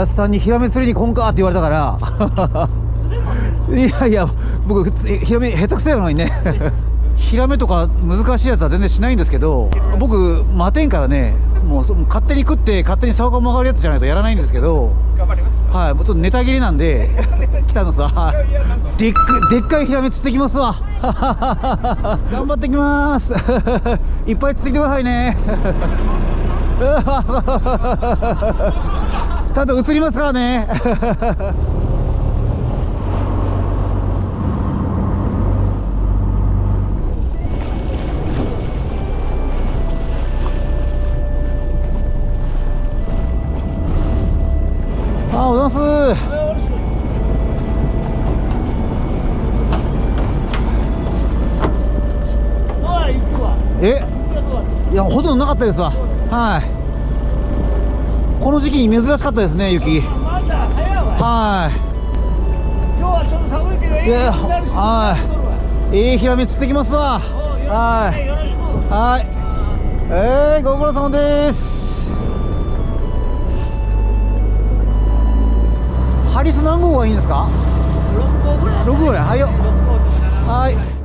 やつさんにヒラメ釣りに来んかって言われたから。いやいや僕普通ヒラメ下手くそやのにね。ヒラメとか難しいやつは全然しないんですけど僕待てんからね。もうそ勝手に食って勝手に竿が曲がるやつじゃないとやらないんですけど。頑張ります。はい、もうちょっとネタ切れなんで北野さ。んはいでっかでっかいヒラメ釣ってきますわ。頑張ってきます。いっぱい釣ってきてくださいねちゃんと映りますからね。あおはようございます。え？いやほとんどなかったですわ。はいこの時期に珍しかったですね雪。まだ早い今日はちょっと寒い。けどいやはい。いええヒラメ釣ってきますわ。はい。はい。えー、ご苦労様です。ハリス何号がいいんですか？6号ぐらい。6号ぐらい。はい。よ6号とかなはい。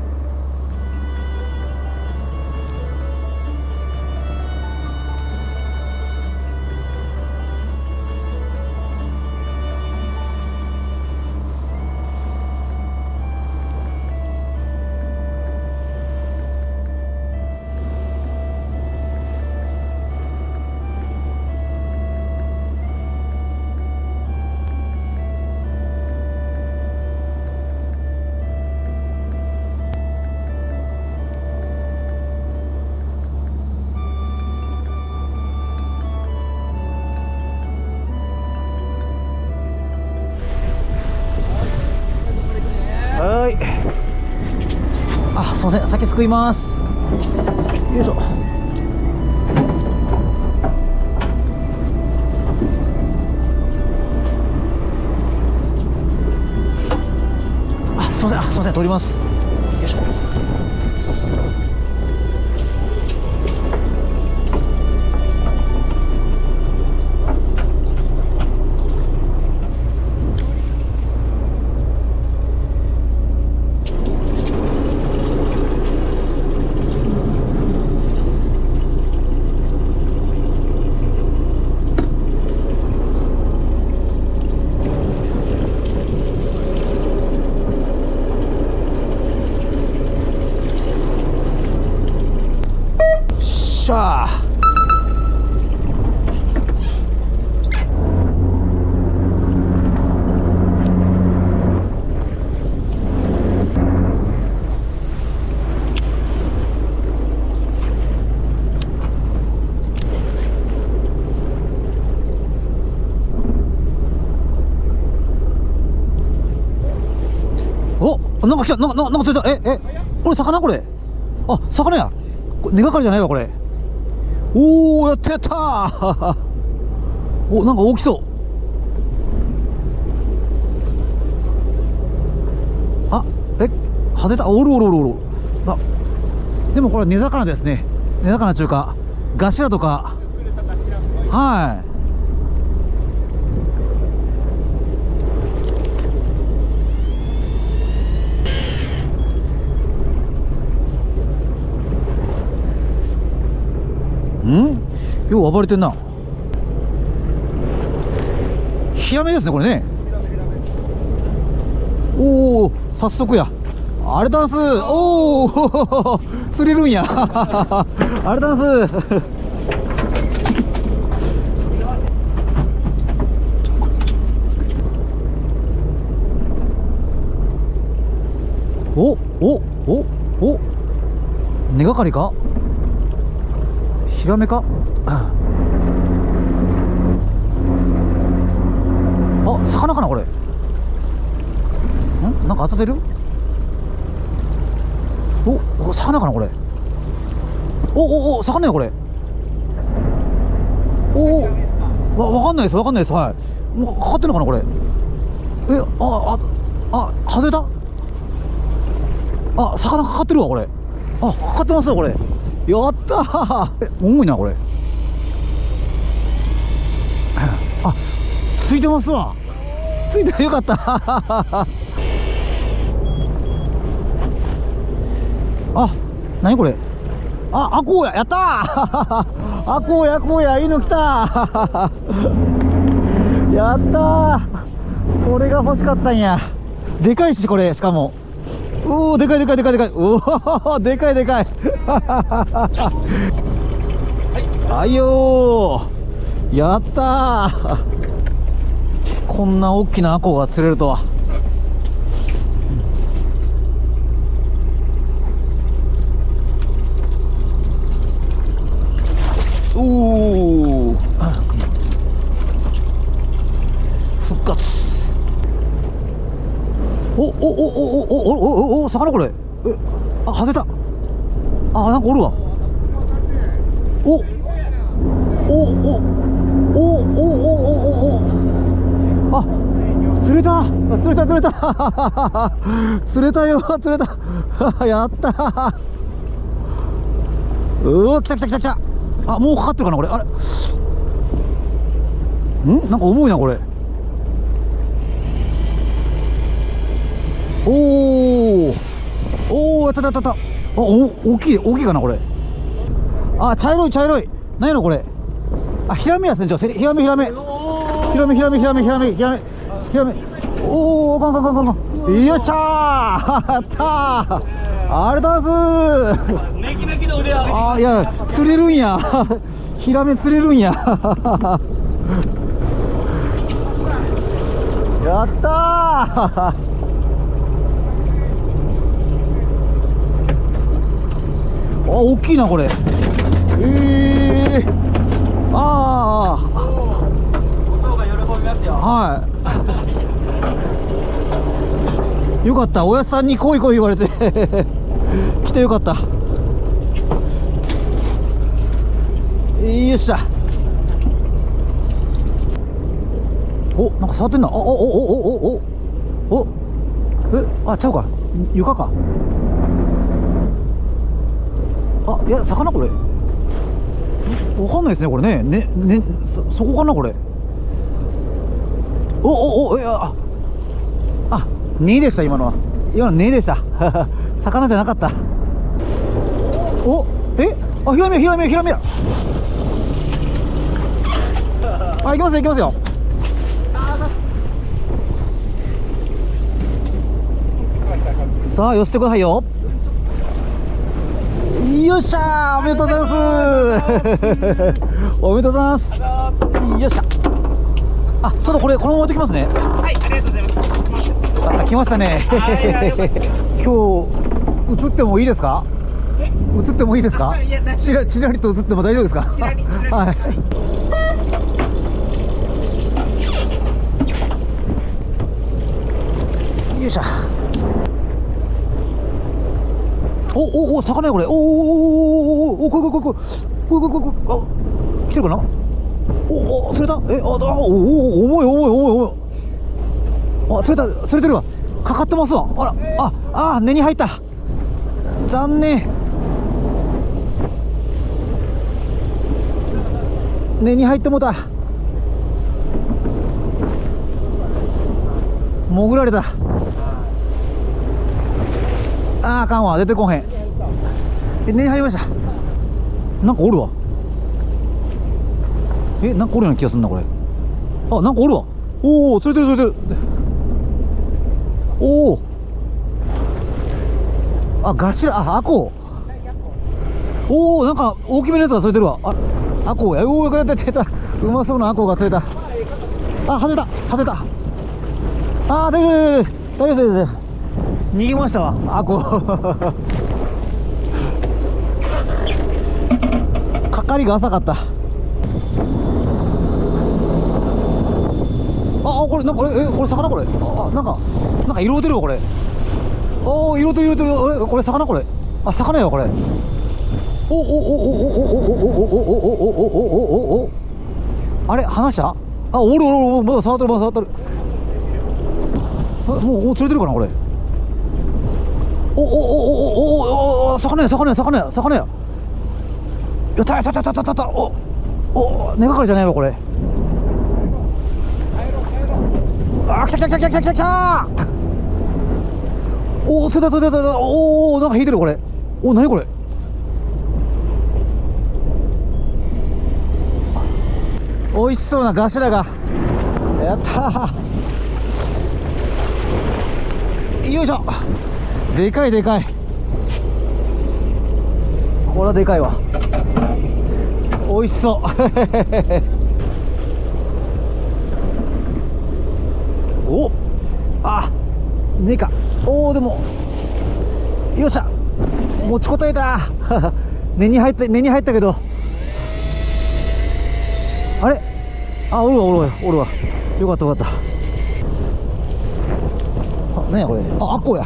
い。あすいません。先すくいます。よいしょ。あすいません。あすいません。通ります。なんか来たなんかなんか釣れた。ええこれ魚？これ？あ魚や。根がかりじゃないわこれ。おおやったやった。おなんか大きそう。あえ？外れた。おるおるおるおる。あでもこれ根魚ですね。根魚中華。ガシラとか。はい。ん？よう暴れてんな。ヒラメですねこれね。おお早速や。あれダンス。おお釣れるんや。あれダンス。おおおお。根がかりか？ヒラメか？あ魚かなこれ。ん？なんか当たってる？おお魚かなこれ。おおお魚やこれ。おおわわかんないですわかんないです。はい。もうかかってんのかなこれ。えあああ外れた？あ魚かかってるわこれ。あかかってますわこれ。やったー。え重いなこれ。あついてますわ。ついて よかった。あ何これ。あアコウややったー。アコウやアコウやいいの来た やったー。これが欲しかったんや。でかいしこれしかもおおでかいでかいでかいでかい。おおでかいでかい。はいよやったこんな大きなアコウが釣れるとは。おおおおおおおおおおお魚これ。えあ外れた。あなんかおるわ。おおおおおおおおおあ釣れた。あ釣れた釣れた。釣れたよ釣れた。やった。うわ来た来た来た来た。あもうかかってるかなこれ。あれ。ん？なんか重いなこれ。おおおおやったやったやった。あお大きい大きいかなこれ。あ茶色い茶色い。何やろこれ。あヒラメや船長せヒラメヒラメヒラメヒラメヒラメヒラメヒラメヒラメおおガンガンガンガンガンよっしゃーやったーありがとうございますメキメキの腕上げあいや釣れるんやヒラメ釣れるんややったー大きいなこれ。ええあ音が喜びますよあはい。よかった。おやさんに来い来い言われて。来てよかった。よっしゃ。おなんか触ってんな。あおおおおおおお。えあちゃうか。床か。あいや魚これ。わかんないですねこれね。ねねそそこかなこれ。おおおいやああ2でした今のは。今の2でした。魚じゃなかった。おえあヒラメヒラメヒラメやあ行きますよ行きますよ。さあ寄せてくださいよ。よっしゃーおめでとうございます。おめでとうございます。よっしゃ。あちょっとこれこのまま置いてきますね。はいありがとうございます。あ来ましたね。今日映ってもいいですか？映ってもいいですか？ちらちらりと映っても大丈夫ですか？はい。よいしょおおお魚やこれ。おおおおおおおこいこここここここあ来てるかなおお釣れたえああおお重い重い重い重いあ釣れた釣れてるわかかってますわあらああ根に入った残念根に入ってもうた潜られたあーあかんわ。出てこへん。え根入りました。なんかおるわ。えなんかおるような気がするなこれ。あなんかおるわ。おお釣れてる釣れてる。おおあガシラあアコおおなんか大きめのやつが釣れてるわ。あアコやおおやったやったやった。うまそうなアコが釣れた。あ外れた。外れた。あー大丈夫大丈夫大丈夫大丈夫。逃げましたわ。アコかかりが浅かった。ああこれなんかえこれ魚これ。あなんかなんか色てるわこれ。おお色てる色てるえこれ魚これ。あ魚やわこれ。おおおおおおおおおおおおおおおあれ離したあおるおるおるまだ触ってるまだ触ってるあもうお釣れてるかなこれおおおおおお魚や魚や魚や魚ややったやったやったやったやったおお根がかりじゃないわこれあ来来た来た来た来た来たおお釣れた釣れた釣たおおなんか引いてるこれお何これ美味しそうな頭がやったよいしょでかいでかい。これはでかいわ。美味しそう。おあねえかおおでも。よっしゃ。持ちこたえた。根に入った根に入ったけど。あれ？あおるわおるわおるわ。よかったよかった。あ何やこれ？ああっこや。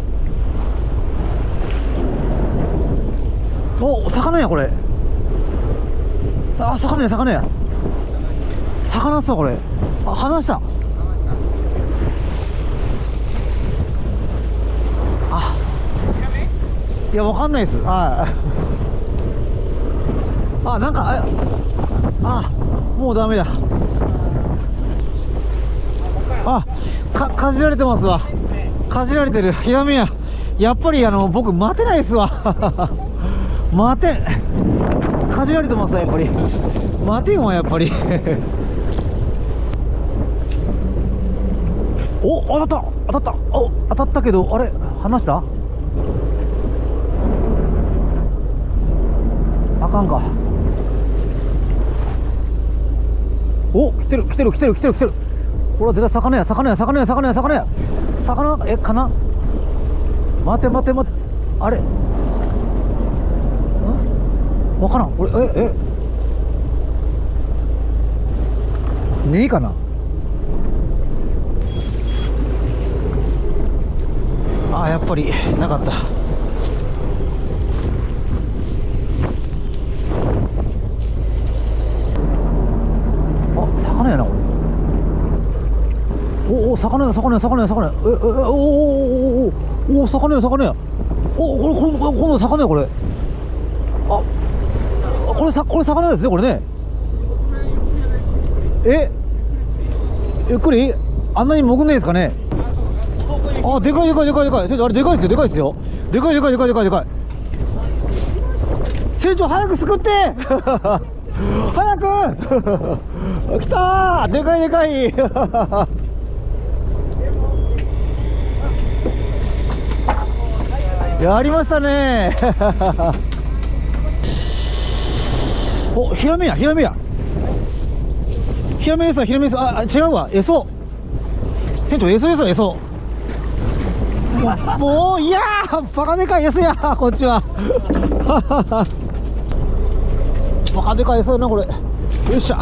お魚やこれ。さあ魚や魚や。魚っすわこれ。あ離した。あ。いやわかんないです。はい。あなんかああもうダメだ。あかかじられてますわ。かじられてる。ヒラメや。やっぱりあの僕待てないですわ。待て。んかじられてますやっぱり。待てんわやっぱり。お当たった。当たった。お当たったけどあれ離した？あかんか。お来てる来てる来てる来てる来てる。これは絶対魚や魚や魚や魚や魚や魚？えかな？待て待て待て。あれ？んわからん。これええ。ねえかな？あやっぱりなかった。あ魚やなこれ。おお魚や魚や魚や魚や。えええおおおおおお魚や魚や。おこれこれこれ今度魚やこれ。ああこれさこれ魚ですねこれね。え？ゆっくり？あんなに潜んないですかね？あでかいでかいでかいでかい。船長あれでかいですよでかいですよ。でかいでかいでかいでかいでかい。船長早くすくって。早く。来たー。でかいでかい。やりましたね。おヒラメやヒラメや。ヒラメですわヒラメですあ違うわ。エソ。店長エソですわエソ。も もういやーバカでかいエソやこっちは。バカでかいエソや なこれ。よっしゃ。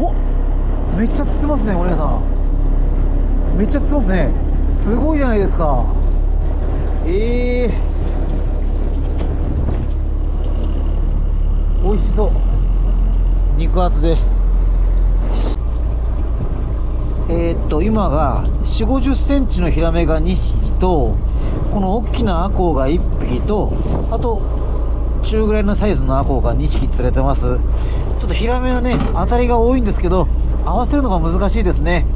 おめっちゃ釣ってますねお姉さん。めっちゃ釣ってますね。すごいじゃないですか。ええ美味しそう。肉厚で。えーっと今が4 5 0センチのヒラメが2匹とこの大きなアコウが1匹とあと中ぐらいのサイズのアコウが2匹釣れてます。ちょっとヒラメはね当たりが多いんですけど合わせるのが難しいですね。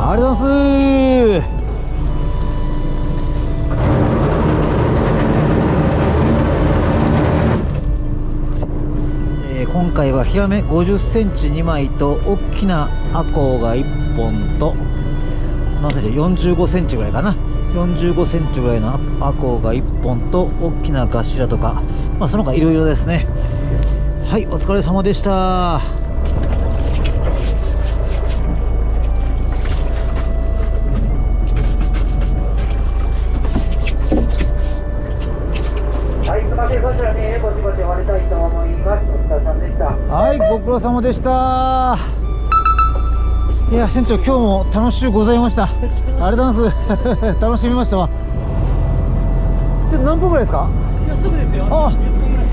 ありがとうございます。今回はヒラメ50センチ2枚と大きなアコウが1本と何センチ45センチぐらいかな。45センチぐらいのアコウが1本と大きなガシラとかまあその他いろいろですね。はいお疲れ様でした。はい、ご苦労様でした。いや、船長、今日も楽しゅうございました。ありがとうございます。楽しみましたわ。ちょっと何分ぐらいですか？いや、すぐですよ。あ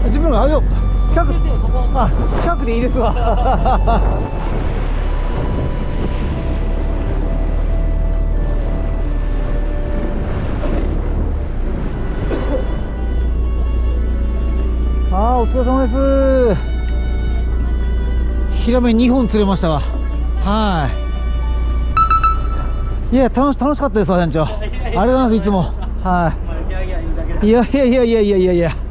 10分ぐらい。あ、よ。近く。あ、近くでいいですわ。あー、お疲れ様です。ヒラメ2本釣れましたわ。はい。いや、楽し、楽しかったですわ、船長。ありがとうございます、いつも。は、い。いやいやいやいやいやいやいや。